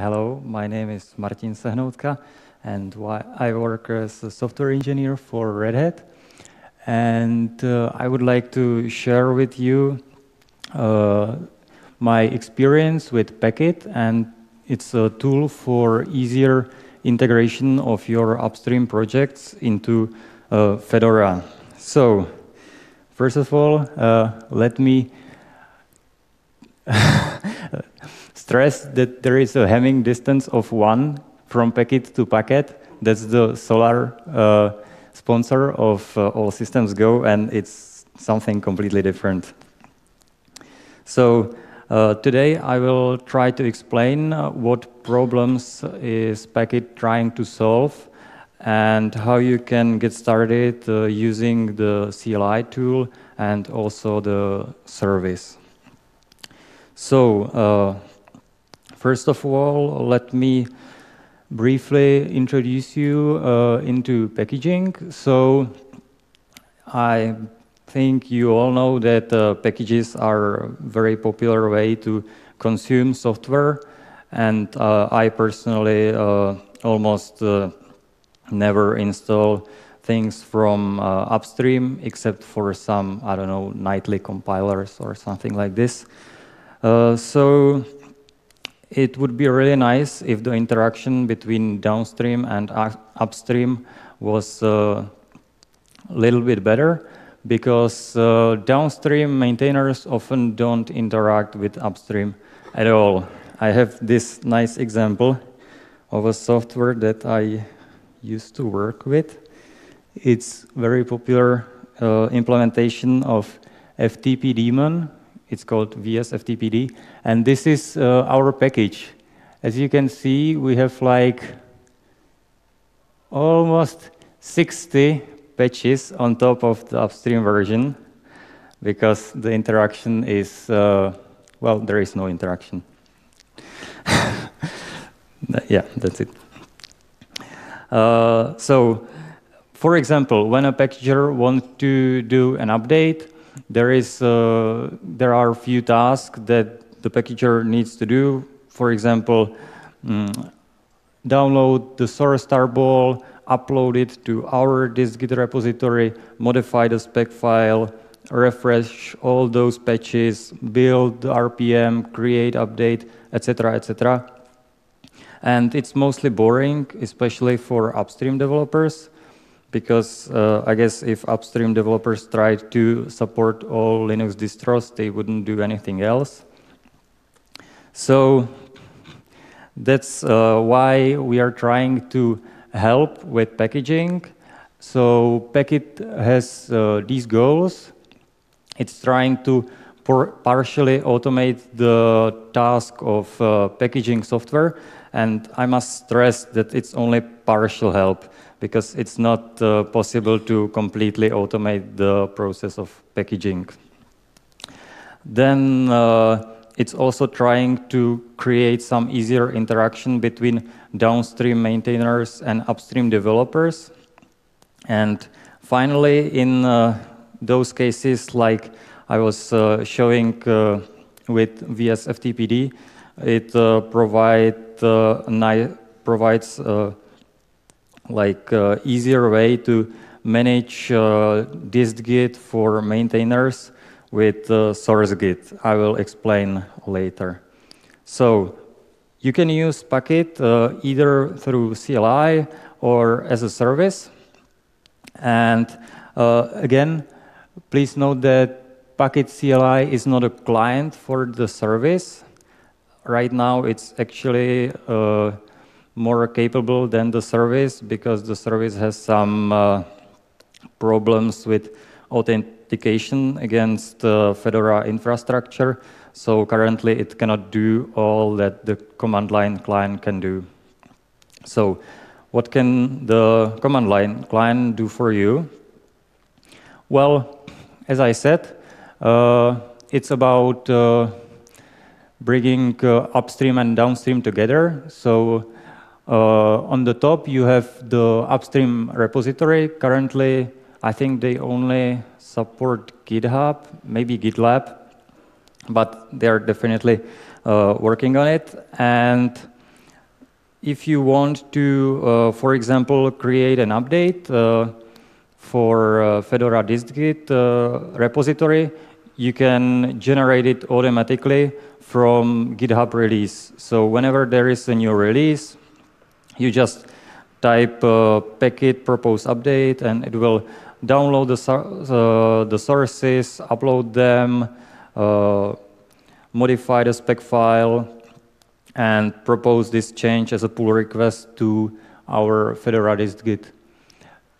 hello, my name is Martin Sehnoutka, and I work as a software engineer for Red Hat. And uh, I would like to share with you uh, my experience with Packit, and it's a tool for easier integration of your upstream projects into uh, Fedora. So, first of all, uh, let me stress that there is a Hamming distance of one from Packit to Packet. That's the solar uh, sponsor of uh, All Systems Go, and it's something completely different. So uh, today I will try to explain uh, what problems is Packit trying to solve and how you can get started uh, using the CLI tool and also the service. So, uh, first of all, let me briefly introduce you uh, into packaging. So, I think you all know that uh, packages are a very popular way to consume software, and uh, I personally uh, almost uh, never install things from upstream except for some, I don't know, nightly compilers or something like this. Uh, so it would be really nice if the interaction between downstream and upstream was uh, a little bit better because uh, downstream maintainers often don't interact with upstream at all. I have this nice example of a software that I used to work with. It's very popular uh, implementation of FTP daemon, it's called VSFTPD. And this is uh, our package. As you can see, we have like almost 60 patches on top of the upstream version because the interaction is, uh, well, there is no interaction. yeah, that's it. Uh, so, for example, when a packager wants to do an update, there, is, uh, there are a few tasks that the packager needs to do. For example, um, download the source tarball, upload it to our dist-git repository, modify the spec file, refresh all those patches, build the RPM, create, update, etc., etc. And it's mostly boring, especially for upstream developers because uh, I guess if upstream developers tried to support all Linux distros, they wouldn't do anything else. So that's uh, why we are trying to help with packaging. So Packit has uh, these goals. It's trying to partially automate the task of uh, packaging software. And I must stress that it's only partial help because it's not uh, possible to completely automate the process of packaging. Then uh, it's also trying to create some easier interaction between downstream maintainers and upstream developers. And finally, in uh, those cases, like I was uh, showing uh, with VSFTPD, it uh, provide, provides like uh, easier way to manage uh, dist-git for maintainers with uh, source-git. I will explain later. So you can use Packit uh, either through CLI or as a service. And uh, again, please note that Packit CLI is not a client for the service. Right now, it's actually uh, more capable than the service because the service has some uh, problems with authentication against uh, Fedora infrastructure. So currently it cannot do all that the command line client can do. So what can the command line client do for you? Well, as I said, uh, it's about uh, bringing uh, upstream and downstream together. So on the top, you have the upstream repository. Currently, I think they only support GitHub, maybe GitLab, but they're definitely uh, working on it. And if you want to, uh, for example, create an update uh, for uh, Fedora distgit uh, repository, you can generate it automatically from GitHub release. So whenever there is a new release, you just type uh, packit propose update and it will download the, uh, the sources, upload them, uh, modify the spec file, and propose this change as a pull request to our Fedora Git.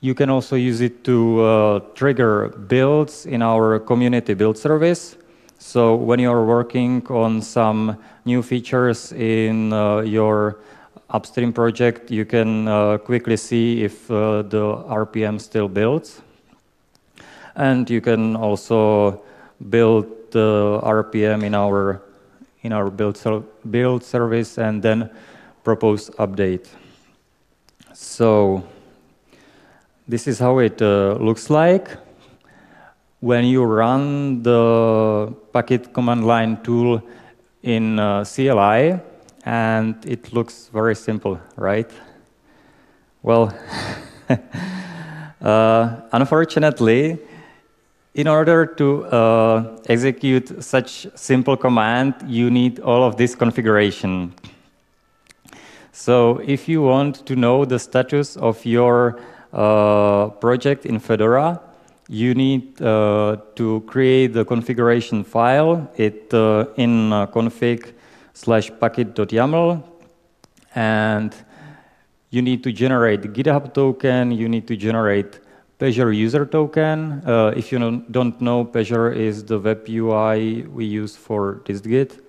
You can also use it to uh, trigger builds in our community build service. So when you're working on some new features in uh, your upstream project, you can uh, quickly see if uh, the RPM still builds. And you can also build the RPM in our in our build, build service and then propose update. So this is how it uh, looks like. When you run the packit command line tool in uh, CLI, and it looks very simple, right? Well, uh, unfortunately, in order to uh, execute such simple command, you need all of this configuration. So if you want to know the status of your uh, project in Fedora, you need uh, to create the configuration file it, uh, in uh, config slash packit.yaml, and you need to generate GitHub token, you need to generate Pagure user token. Uh, if you don't know, Pagure is the web UI we use for distgit.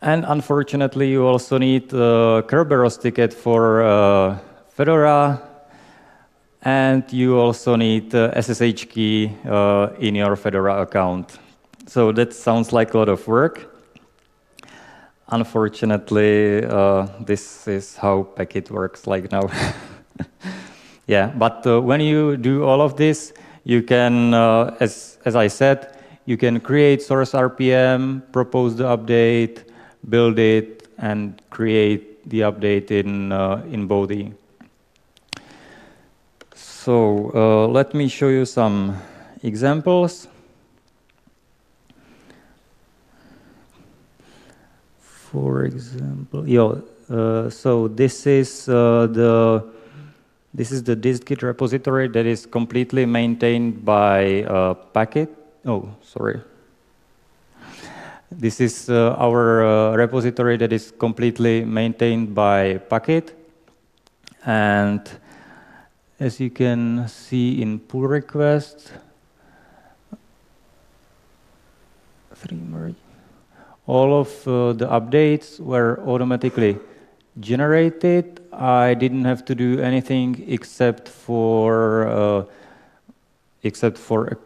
And unfortunately, you also need a Kerberos ticket for uh, Fedora, and you also need uh, SSH key uh, in your Fedora account. So that sounds like a lot of work. Unfortunately, uh, this is how Packit works like now. Yeah, but uh, when you do all of this, you can, uh, as, as I said, you can create source RPM, propose the update, build it, and create the update in, uh, in Bodhi. So uh, let me show you some examples. For example, yeah, uh, so this is uh, the this is the distgit repository that is completely maintained by uh, Packit. Oh, sorry. This is uh, our uh, repository that is completely maintained by Packit. And as you can see in pull request, three merge, all of uh, the updates were automatically generated. I didn't have to do anything except for uh, except for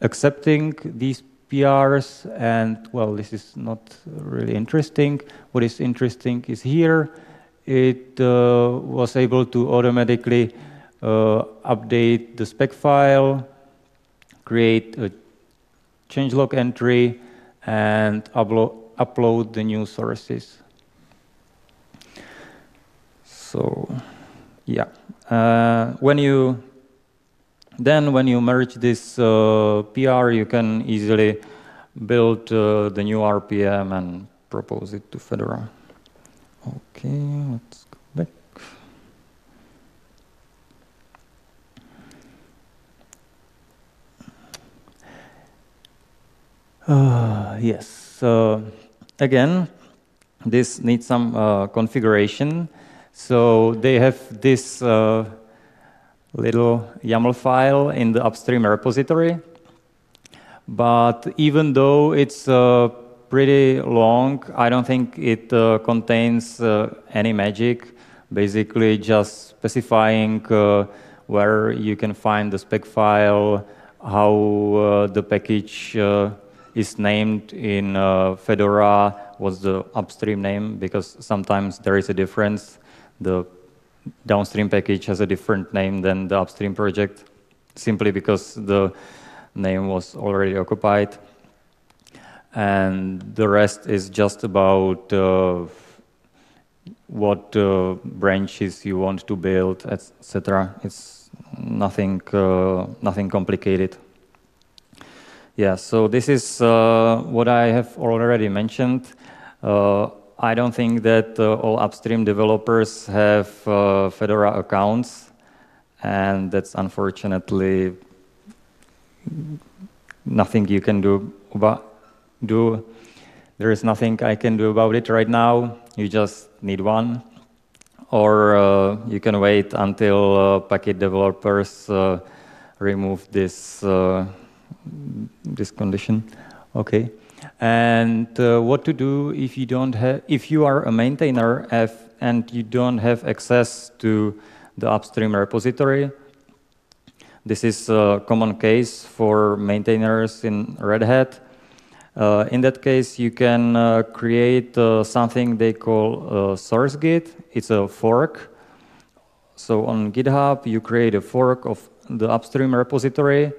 accepting these PRs. And well, this is not really interesting. What is interesting is here. It uh, was able to automatically uh, update the spec file, create a changelog entry, and upload, upload the new sources. So yeah, uh, when you then when you merge this uh, PR, you can easily build uh, the new RPM and propose it to Fedora. Okay, let's go back. Uh, yes, again, this needs some uh, configuration. So they have this uh, little YAML file in the upstream repository. But even though it's uh, pretty long, I don't think it uh, contains uh, any magic. Basically, just specifying uh, where you can find the spec file, how the package is named in Fedora, was the upstream name, because sometimes there is a difference the downstream package has a different name than the upstream project, simply because the name was already occupied. And the rest is just about uh, what uh, branches you want to build, etc. It's nothing, uh, nothing complicated. Yeah, so this is uh, what I have already mentioned. Uh, I don't think that uh, all upstream developers have uh, Fedora accounts, and that's unfortunately nothing you can do about do. There is nothing I can do about it right now. You just need one, or uh, you can wait until uh, Packit developers remove this this condition. Okay. And uh, what to do if you don't have, if you are a maintainer and you don't have access to the upstream repository. This is a common case for maintainers in Red Hat. Uh, in that case, you can uh, create uh, something they call source git. It's a fork. So on GitHub, you create a fork of the upstream repository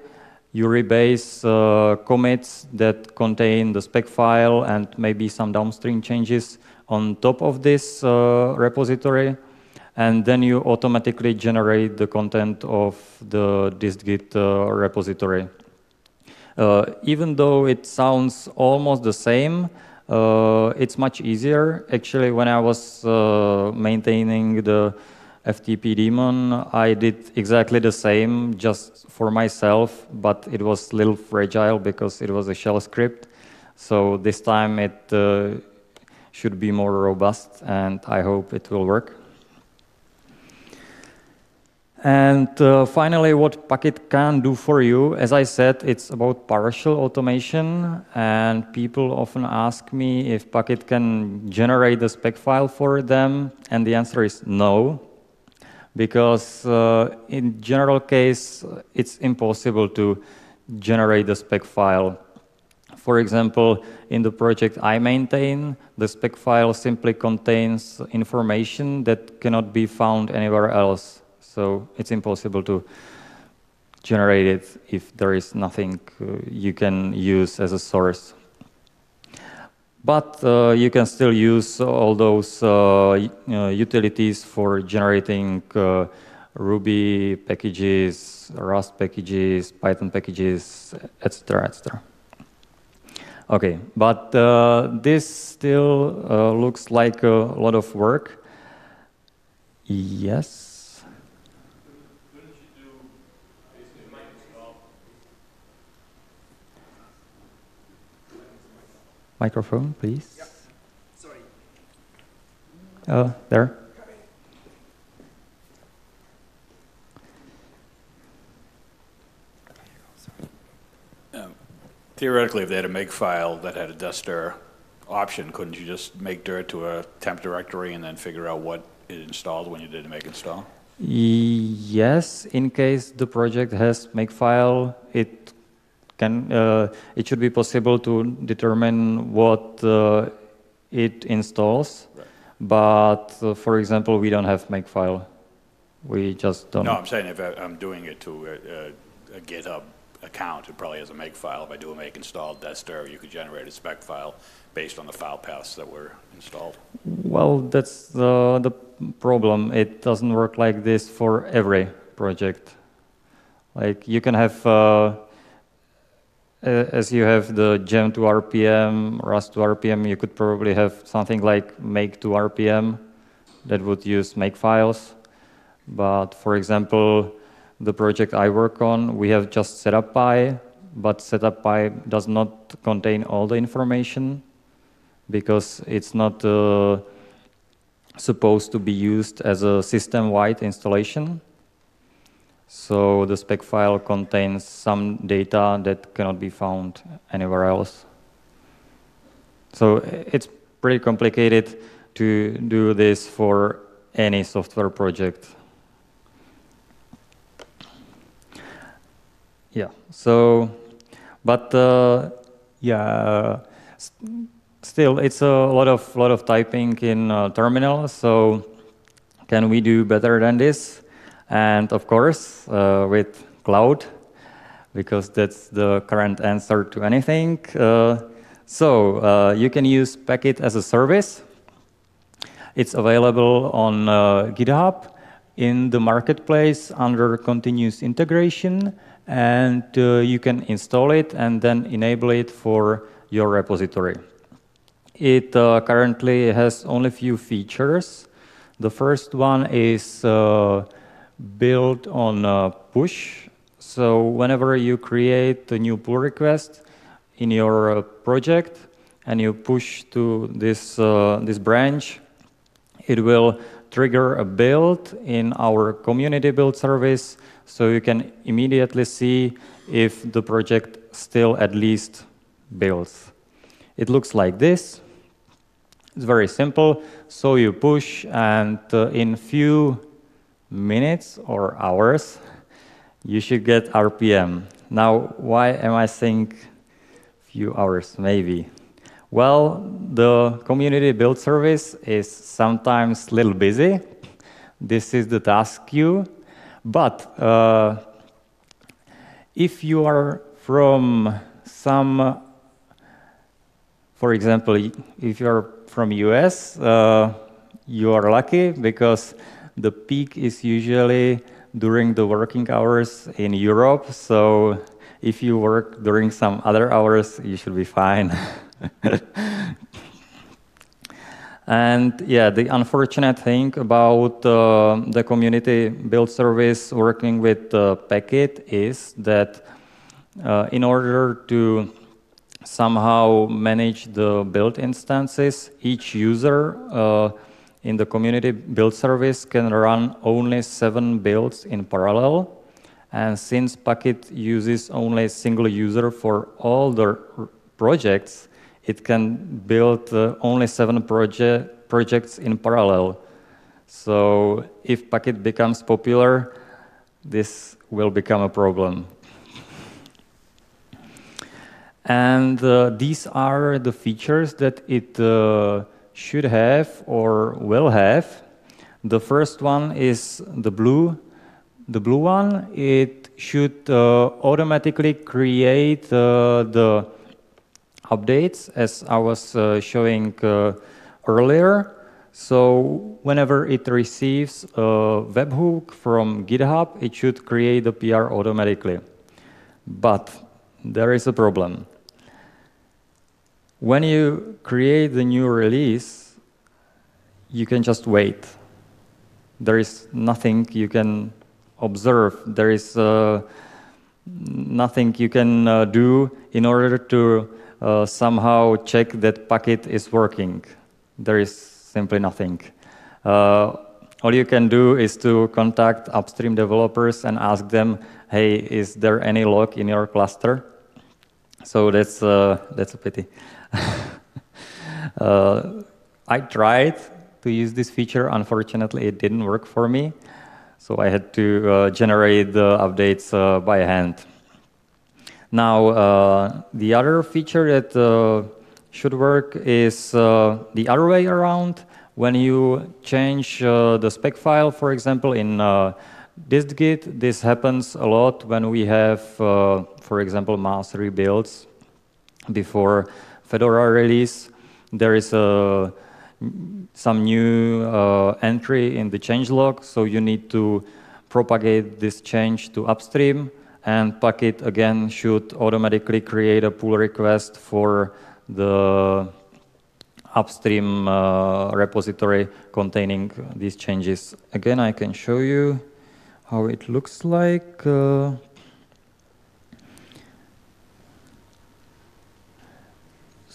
you rebase uh, commits that contain the spec file and maybe some downstream changes on top of this uh, repository. And then you automatically generate the content of the dist-git uh, repository. Uh, even though it sounds almost the same, uh, it's much easier. Actually, when I was uh, maintaining the FTP daemon, I did exactly the same just for myself, but it was a little fragile because it was a shell script. So this time it uh, should be more robust and I hope it will work. And uh, finally, what Packit can do for you, as I said, it's about partial automation. And people often ask me if Packit can generate the spec file for them. And the answer is no because uh, in general case, it's impossible to generate the spec file. For example, in the project I maintain, the spec file simply contains information that cannot be found anywhere else. So it's impossible to generate it if there is nothing uh, you can use as a source. But uh, you can still use all those uh, utilities for generating uh, Ruby packages, Rust packages, Python packages, etc., etc. Okay, but uh, this still uh, looks like a lot of work. Yes. Microphone, please. Yeah. Sorry. Uh, there. Um, theoretically, if they had a make file that had a DESTDIR option, couldn't you just make dir to a temp directory and then figure out what it installed when you did a make install? Yes, in case the project has makefile, it can uh, it should be possible to determine what uh, it installs. Right. But uh, for example, we don't have makefile. We just don't. No, I'm saying if I'm doing it to a, a, a GitHub account, it probably has a makefile. If I do a make install DESTDIR, you could generate a spec file based on the file paths that were installed. Well, that's the, the problem. It doesn't work like this for every project. Like you can have uh, uh, as you have the gem to RPM, Rust to RPM, you could probably have something like make to RPM that would use make files. But for example, the project I work on, we have just setup.py, but setup.py does not contain all the information because it's not uh, supposed to be used as a system-wide installation. So the spec file contains some data that cannot be found anywhere else. So it's pretty complicated to do this for any software project. Yeah, so, but uh, yeah, still it's a lot of, lot of typing in uh, terminal, so can we do better than this? And of course, uh, with cloud, because that's the current answer to anything. Uh, so uh, you can use Packit as a service. It's available on uh, GitHub in the marketplace under continuous integration, and uh, you can install it and then enable it for your repository. It uh, currently has only few features. The first one is built on uh, push. So whenever you create a new pull request in your uh, project and you push to this, uh, this branch, it will trigger a build in our community build service so you can immediately see if the project still at least builds. It looks like this. It's very simple. So you push and uh, in few minutes or hours, you should get RPM. Now, why am I saying few hours, maybe? Well, the community build service is sometimes a little busy. This is the task queue. But uh, if you are from some, for example, if you are from US, uh, you are lucky because the peak is usually during the working hours in Europe. So if you work during some other hours, you should be fine. and yeah, the unfortunate thing about uh, the community build service working with uh, Packit is that uh, in order to somehow manage the build instances, each user uh, in the community build service can run only seven builds in parallel. And since Packit uses only a single user for all the projects, it can build uh, only seven proje projects in parallel. So if Packit becomes popular, this will become a problem. And uh, these are the features that it uh, should have or will have. The first one is the blue. The blue one, it should uh, automatically create uh, the updates as I was uh, showing uh, earlier. So whenever it receives a webhook from GitHub, it should create the PR automatically. But there is a problem. When you create the new release, you can just wait. There is nothing you can observe. There is uh, nothing you can uh, do in order to uh, somehow check that Packit is working. There is simply nothing. Uh, all you can do is to contact upstream developers and ask them, hey, is there any log in your cluster? So that's, uh, that's a pity. uh, I tried to use this feature. Unfortunately, it didn't work for me. So I had to uh, generate the updates uh, by hand. Now, uh, the other feature that uh, should work is uh, the other way around. When you change the spec file, for example, in distgit, this happens a lot when we have, for example, mass rebuilds before Fedora release, there is a, some new uh, entry in the changelog, so you need to propagate this change to upstream, and Packit again should automatically create a pull request for the upstream uh, repository containing these changes. Again, I can show you how it looks like. Uh,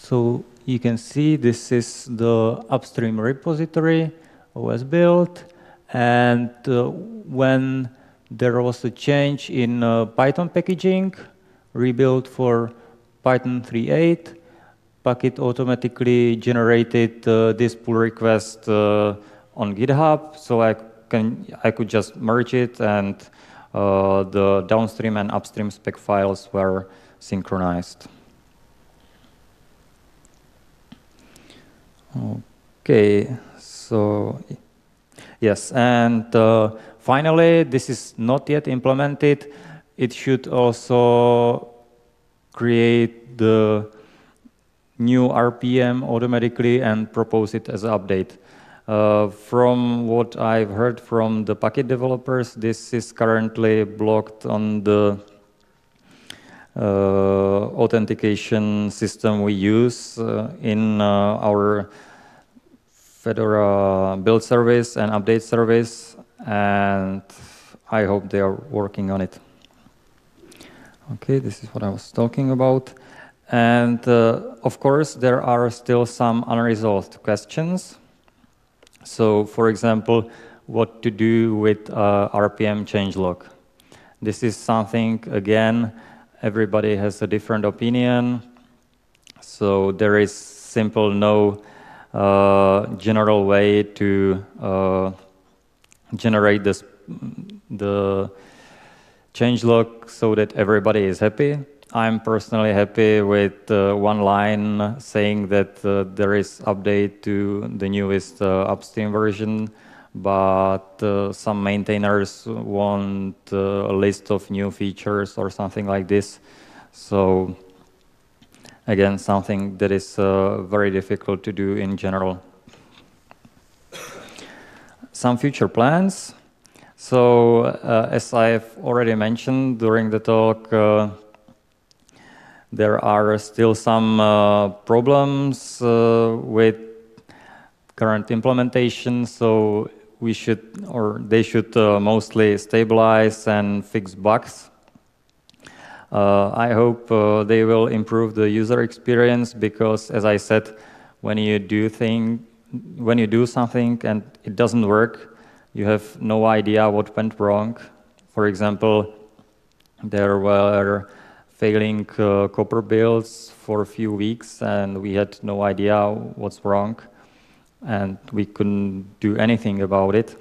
So you can see this is the upstream repository OS build. And uh, when there was a change in uh, Python packaging, rebuild for Python 3.8, Packit automatically generated uh, this pull request uh, on GitHub. So I, can, I could just merge it and uh, the downstream and upstream spec files were synchronized. Okay, so yes, and uh, finally, this is not yet implemented. It should also create the new RPM automatically and propose it as an update. Uh, from what I've heard from the Packit developers, this is currently blocked on the authentication system we use uh, in uh, our Fedora build service and update service, and I hope they are working on it. Okay, this is what I was talking about. And uh, of course, there are still some unresolved questions. So, for example, what to do with uh, RPM changelog. This is something, again, everybody has a different opinion. So there is simple no uh, general way to uh, generate this, the changelog so that everybody is happy. I'm personally happy with uh, one line saying that uh, there is update to the newest uh, upstream version but uh, some maintainers want uh, a list of new features or something like this. So again, something that is uh, very difficult to do in general. Some future plans. So uh, as I've already mentioned during the talk, uh, there are still some uh, problems with current implementation. So we should, or they should uh, mostly stabilize and fix bugs. Uh, I hope uh, they will improve the user experience because, as I said, when you do thing, when you do something and it doesn't work, you have no idea what went wrong. For example, there were failing uh, Copr builds for a few weeks and we had no idea what's wrong and we couldn't do anything about it.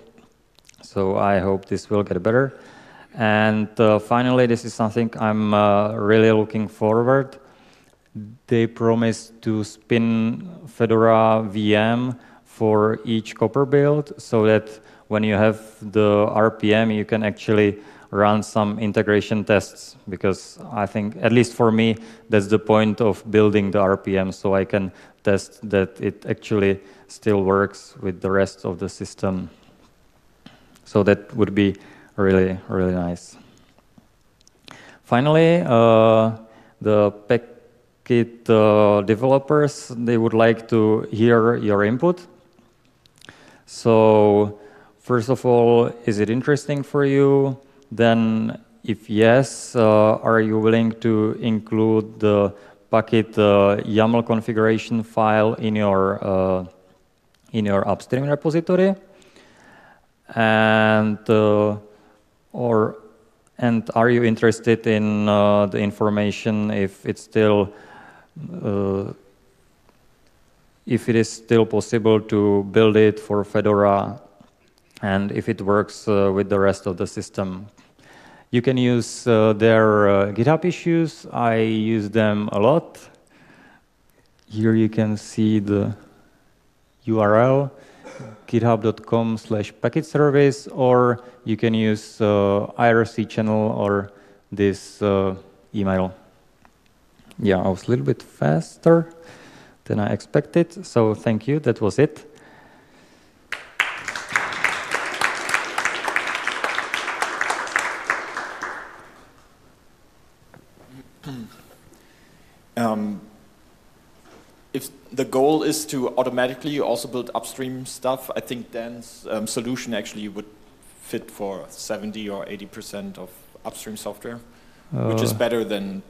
So I hope this will get better. And uh, finally, this is something I'm uh, really looking forward. They promised to spin Fedora VM for each Copr build so that when you have the RPM, you can actually run some integration tests because I think, at least for me, that's the point of building the RPM so I can test that it actually still works with the rest of the system. So that would be really, really nice. Finally, uh, the Packit uh, developers, they would like to hear your input. So first of all, is it interesting for you? Then if yes, uh, are you willing to include the packit uh, YAML configuration file in your uh, in your upstream repository and uh, or and are you interested in uh, the information if it's still uh, if it is still possible to build it for Fedora and if it works uh, with the rest of the system. You can use uh, their uh, GitHub issues. I use them a lot. Here you can see the URL, github.com slash packit service, or you can use uh, IRC channel or this uh, email. Yeah, I was a little bit faster than I expected, so thank you, that was it. um, if the goal is to automatically also build upstream stuff, I think Dan's um, solution actually would fit for 70 or 80% of upstream software, uh. which is uh. better than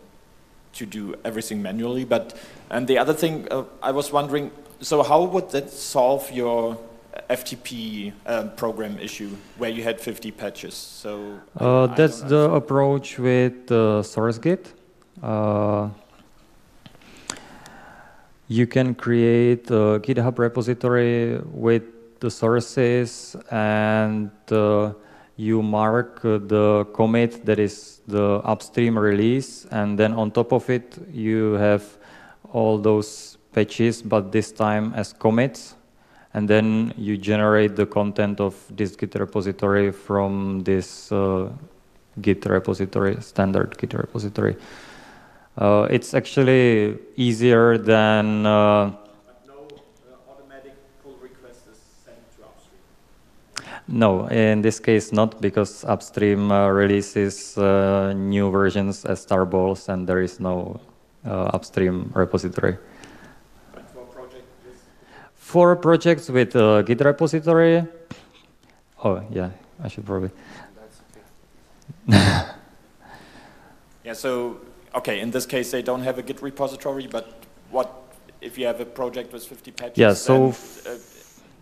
to do everything manually. But and the other thing uh, I was wondering, so how would that solve your FTP um, program issue where you had 50 patches? So uh, that's the approach with uh, SourceGit. You can create a GitHub repository with the sources and uh, you mark the commit that is the upstream release and then on top of it you have all those patches but this time as commits and then you generate the content of this Git repository from this uh, Git repository, standard Git repository. Uh, it's actually easier than. Uh, no uh, automatic pull request is sent to upstream. No, in this case not because upstream uh, releases uh, new versions as tarballs and there is no uh, upstream repository. For projects with a Git repository, oh yeah, I should probably. yeah, so, okay, in this case they don't have a Git repository, but what if you have a project with 50 patches? Yeah, so. And, uh,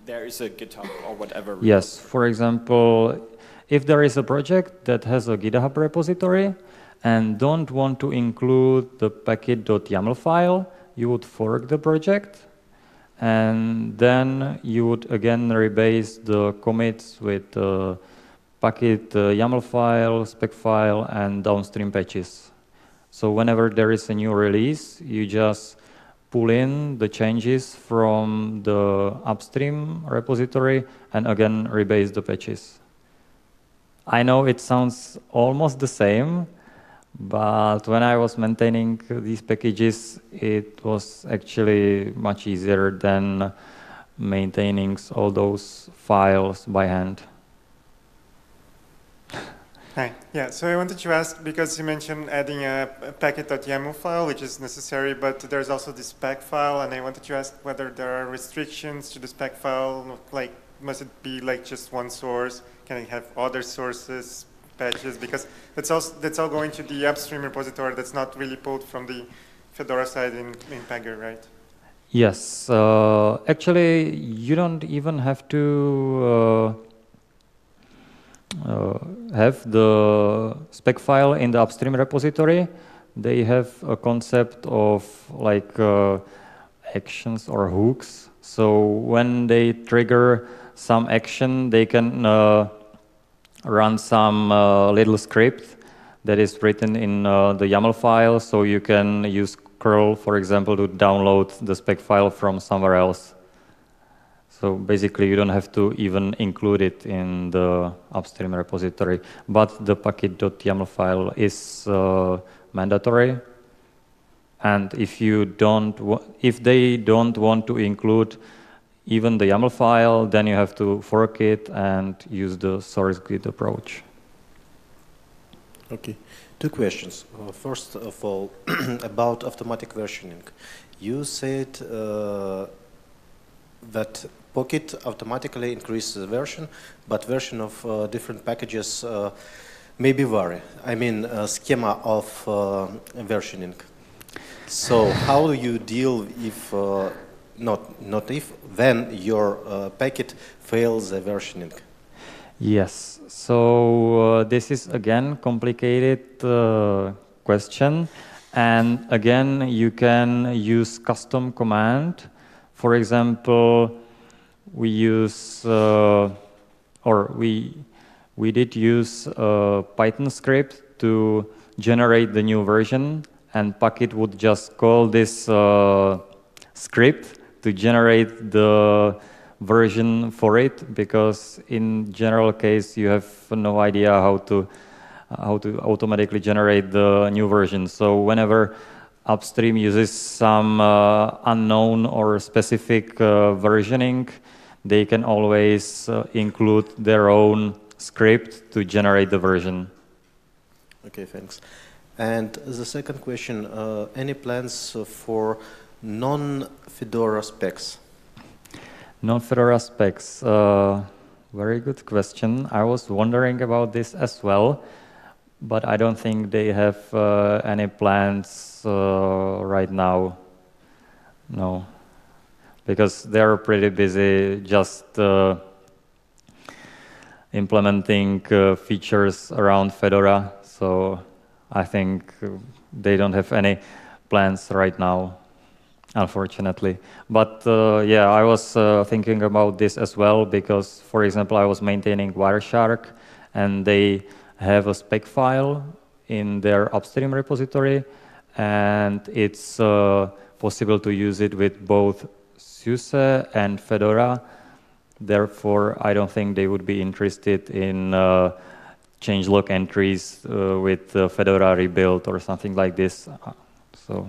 there is a GitHub or whatever. Yes, for example, if there is a project that has a GitHub repository and don't want to include the packit.yaml file, you would fork the project and then you would again rebase the commits with the packit uh, YAML file, spec file, and downstream patches. So whenever there is a new release, you just pull in the changes from the upstream repository and again rebase the patches. I know it sounds almost the same, but when I was maintaining these packages, it was actually much easier than maintaining all those files by hand. Hi. Yeah, so I wanted to ask, because you mentioned adding a, packit.yaml file, which is necessary, but there's also the spec file, and I wanted to ask whether there are restrictions to the spec file, like, must it be like just one source? Can it have other sources, patches? Because that's, also, that's all going to the upstream repository that's not really pulled from the Fedora side in, in right? Yes, uh, actually, you don't even have to uh, have the spec file in the upstream repository, they have a concept of like uh, actions or hooks. So when they trigger some action, they can uh, run some uh, little script that is written in uh, the YAML file. So you can use curl, for example, to download the spec file from somewhere else. So basically, you don't have to even include it in the upstream repository, but the packit.yaml file is uh, mandatory. And if you don't, if they don't want to include even the YAML file, then you have to fork it and use the source git approach. Okay, two questions. Uh, first of all, about automatic versioning. You said uh, that Packit automatically increases the version, but version of uh, different packages uh, maybe vary. I mean, schema of uh, versioning. So how do you deal if, uh, not, not if, when your uh, Packit fails the versioning? Yes, so this is again complicated question. And again, you can use custom command. For example, we use, uh, or we, we did use a Python script to generate the new version, and Packit would just call this uh, script to generate the version for it, because in general case, you have no idea how to how to automatically generate the new version. So whenever upstream uses some uh, unknown or specific uh, versioning, they can always uh, include their own script to generate the version. Okay, thanks. And the second question, uh, any plans for non-Fedora specs? Non-Fedora specs, uh, very good question. I was wondering about this as well, but I don't think they have uh, any plans uh, right now. No because they're pretty busy just uh, implementing uh, features around Fedora. So I think they don't have any plans right now, unfortunately. But uh, yeah, I was uh, thinking about this as well because, for example, I was maintaining Wireshark and they have a spec file in their upstream repository and it's uh, possible to use it with both SUSE and Fedora. Therefore, I don't think they would be interested in uh, changelog entries uh, with uh, Fedora rebuild or something like this. Uh, so.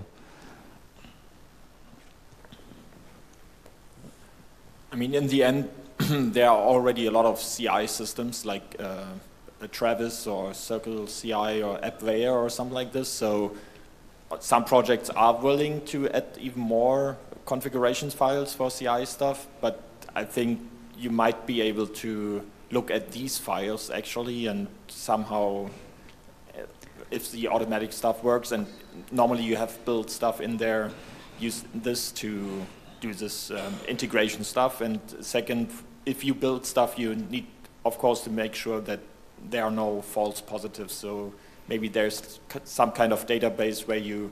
I mean, in the end, there are already a lot of CI systems like uh, Travis or Circle CI or AppVeyor or something like this. So uh, some projects are willing to add even more configurations files for CI stuff, but I think you might be able to look at these files actually and somehow uh, if the automatic stuff works and normally you have built stuff in there, use this to do this um, integration stuff. And second, if you build stuff, you need, of course, to make sure that there are no false positives. So maybe there's some kind of database where you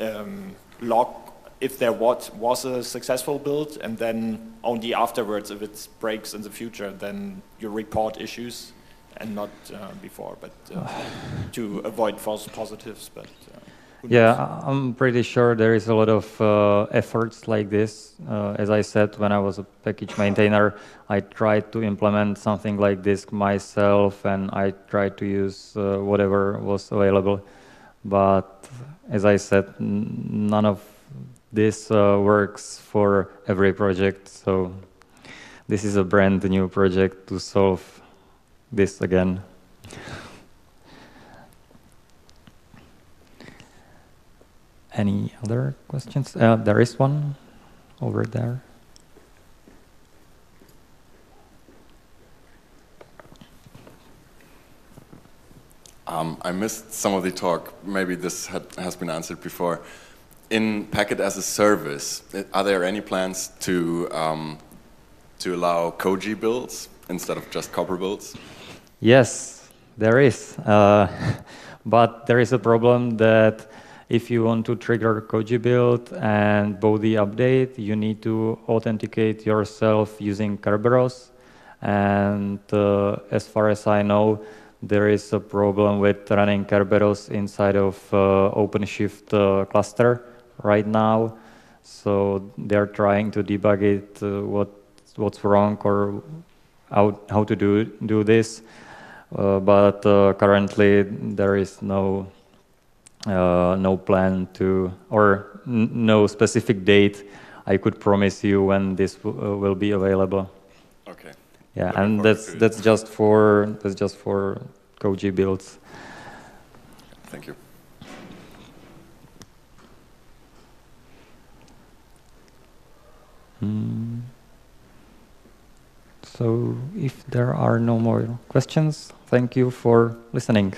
um, log if there was, was a successful build, and then only afterwards, if it breaks in the future, then you report issues, and not uh, before, but uh, to avoid false positives. But uh, yeah, I'm pretty sure there is a lot of uh, efforts like this. Uh, as I said, when I was a package maintainer, I tried to implement something like this myself, and I tried to use uh, whatever was available. But as I said, none of this uh, works for every project. So this is a brand new project to solve this again. Any other questions? Uh, there is one over there. Um, I missed some of the talk. Maybe this had, has been answered before. In Packit as a Service, are there any plans to um, to allow Koji builds instead of just Copr builds? Yes, there is. Uh, but there is a problem that if you want to trigger Koji build and Bodhi update, you need to authenticate yourself using Kerberos. And uh, as far as I know, there is a problem with running Kerberos inside of uh, OpenShift uh, cluster right now. So they're trying to debug it, uh, what what's wrong or how, how to do do this. Uh, but uh, currently there is no uh, no plan to, or no specific date I could promise you when this uh, will be available. Okay. Yeah, Looking and that's that's just for that's just for Koji builds. Thank you. Hmm. So, if there are no more questions, thank you for listening.